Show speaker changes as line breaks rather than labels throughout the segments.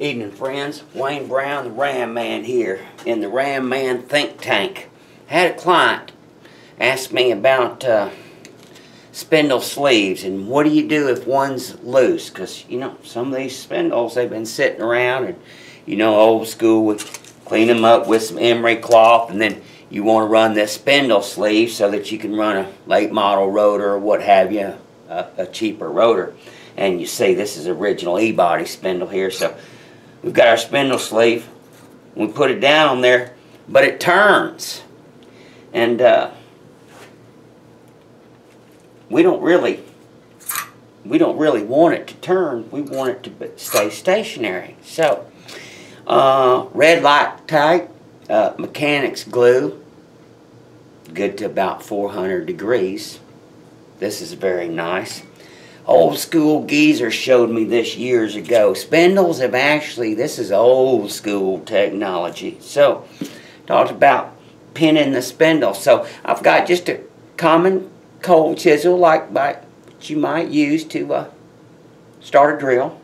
Evening, friends. Wayne Brown, the Ram Man here in the Ram Man think tank. Had a client ask me about uh, spindle sleeves and what do you do if one's loose? Because, you know, some of these spindles, they've been sitting around and, you know, old school would clean them up with some emery cloth and then you want to run this spindle sleeve so that you can run a late model rotor or what have you, a, a cheaper rotor. And you see this is original E-body spindle here, so We've got our spindle sleeve. We put it down there, but it turns. And uh, we don't really we don't really want it to turn. We want it to stay stationary. So, uh, red Loctite, uh, mechanics glue, good to about 400 degrees. This is very nice old school geezer showed me this years ago. Spindles have actually, this is old school technology. So, talked about pinning the spindle. So, I've got just a common cold chisel like what you might use to uh, start a drill.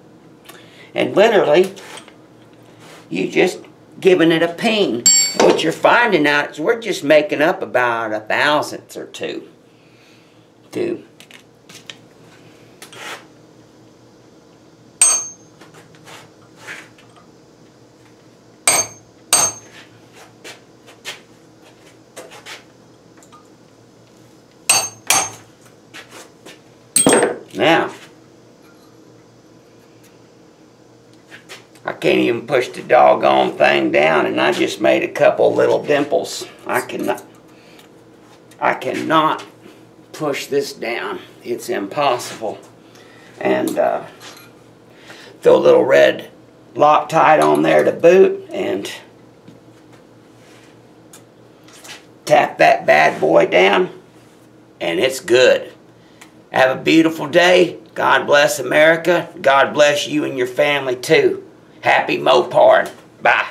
And literally, you just giving it a ping. What you're finding out is we're just making up about a thousandth or two to Now, I can't even push the doggone thing down and I just made a couple little dimples. I cannot, I cannot push this down. It's impossible. And uh, throw a little red Loctite on there to boot and tap that bad boy down and it's good. Have a beautiful day. God bless America. God bless you and your family too. Happy Mopar. Bye.